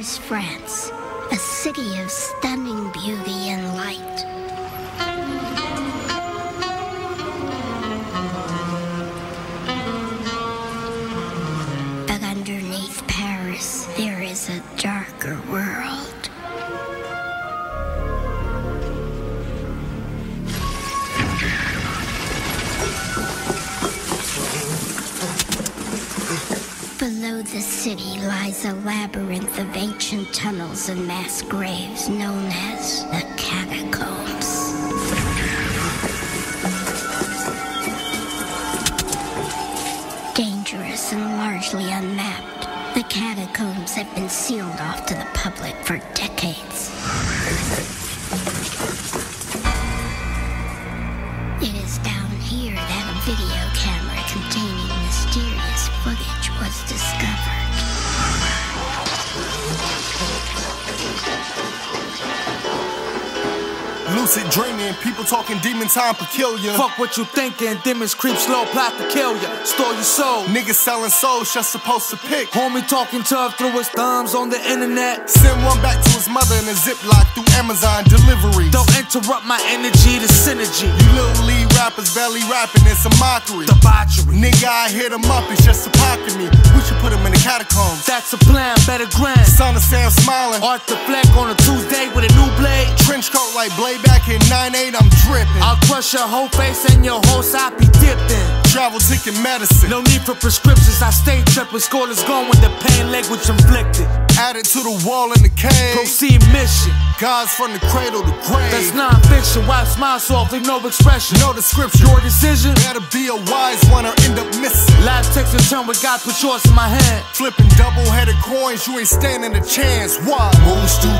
Paris, France, a city of stunning beauty and light. Below the city lies a labyrinth of ancient tunnels and mass graves known as the catacombs. Dangerous and largely unmapped, the catacombs have been sealed off to the public for decades. It is down here that a video camera containing Lucid dreaming, people talking demon time peculiar. Fuck what you thinking, demons creep slow, plot to kill ya, store your soul. Niggas selling souls, just supposed to pick. Homie talking tough through his thumbs on the internet. Send one back to his mother in a ziploc through Amazon deliveries. Don't interrupt my energy, the synergy. You little lead rappers barely rapping, it's a mockery. Debauchery. Nigga, I hit him up, it's just a pocket me. We should put him in the catacombs. That's a plan, better grind. Son of Sam smiling. Arthur Fleck on a Tuesday with a new blade. Trench coat like blade back in 9-8, I'm dripping. I'll crush your whole face and your whole side be dipped in. Travel ticket medicine. No need for prescriptions, I stay tripping. Scoreless gone with the pain language inflicted. Added to the wall in the cave. Proceed mission. God's from the cradle to grave. That's non-fiction. Wipe smile soft, leave no expression. No description. Your decision. Better be a wise one or end up missing. Life takes a turn with God put yours in my hand. Flipping double-headed coins, you ain't standing a chance. Why? Moons do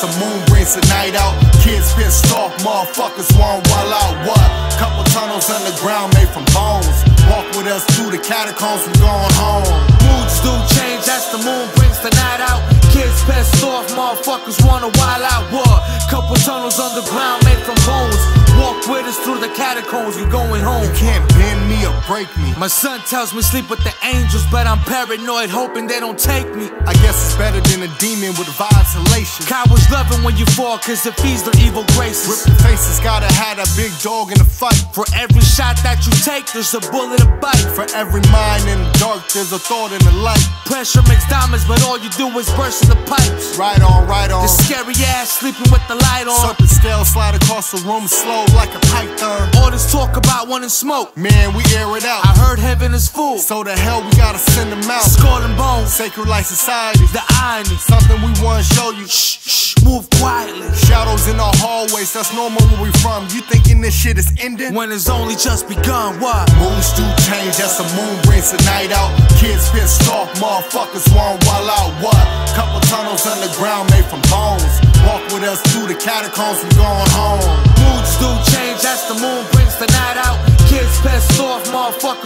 the moon brings the night out. Kids pissed off, motherfuckers want wild out. What? Couple tunnels underground made from bones. Walk with us through the catacombs, we going home. Moods do change, that's the moon brings the night out. Kids pissed off, motherfuckers wanna wild out. What? Couple tunnels underground made from bones. Walk with us through the catacombs, we going home. You can't or break me. My son tells me sleep with the angels, but I'm paranoid, hoping they don't take me. I guess it's better than a demon with vibes elation. Cowards loving when you fall, cause it feeds their evil graces. Rip the faces, gotta have a big dog in the fight. For every shot that you take, there's a bullet to bite. For every mind in the dark, there's a thought in the light. Pressure makes diamonds, but all you do is burst in the pipes. Right on, right on. The scary ass sleeping with the light on. Serpent scale slide across the room slow like a python. All this talk about wanting smoke. Man, we air it out. I heard heaven is full. So the hell we gotta send them out. Skull and bones. Sacred like society. The irony. Something we wanna show you. Shh, shh, move quietly. Shadows in our hallways, that's normal where we from. You thinking this shit is ending? When it's only just begun, what? Moons do change, that's the moon brings the night out. Kids pissed off, motherfuckers want wild out. What? Couple tunnels underground made from bones. Walk with us through the catacombs, we going home. Moods do change, that's the moon brings the night out. Kids pissed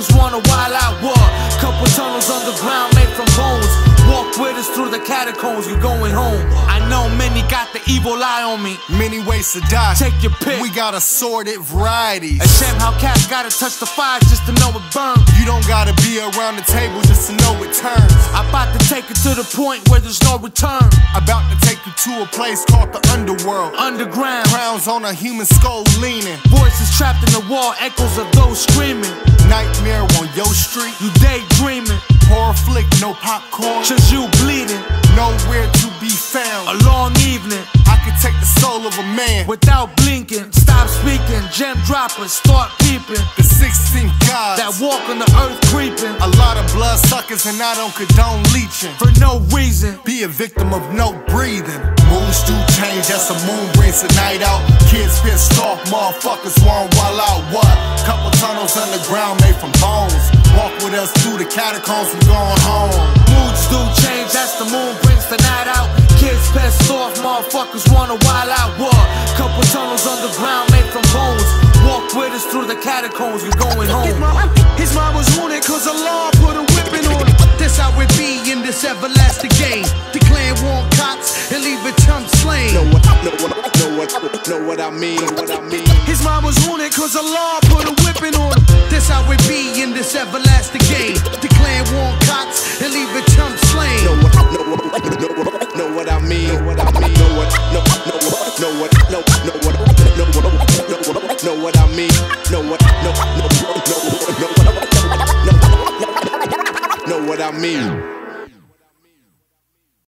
motherfuckers wanna wild out. What? Couple tunnels underground made from bones. Walk with us through the catacombs, we going home. I know many got the evil eye on me. Many ways to die. Take your pick. We got assorted varieties. A shame how cats gotta touch the fire just to know it burns. You don't gotta be around the table just to know it turns. I'm about to take it to the point where there's no return. About to take you to a place called the underworld. Underground. Crowns on a human skull leaning. Voices trapped in the wall, echoes of those screaming. Nightmare on your street. You daydreaming. Horror flick, no popcorn. Just you bleeding. Nowhere to be found. A long evening. Take the soul of a man. Without blinking, stop speaking. Gem droppers, start peeping. The 16 gods that walk on the earth creeping. A lot of blood suckers, and I don't condone leeching. For no reason. Be a victim of no breathing. Moons do change, that's the moon brings the night out. Kids pissed off, motherfuckers want while out. What? Couple tunnels underground made from bones. With us through the catacombs, we going home. Moods do change, that's the moon brings the night out. Kids pissed off, motherfuckers wanna wild out. What? Couple tunnels underground made from bones. Walk with us through the catacombs, we going home. His mind, his mind was wounded cause Allah put a whipping on him. That's how it be in this everlasting game. Declare war cots and leave a chump slain. Know what, know what, know what, know what I mean, what I mean. His mind was wounded cause Allah put a whipping on him. That's how it be in this everlasting know what I mean. Know what, know, know, know, what I mean.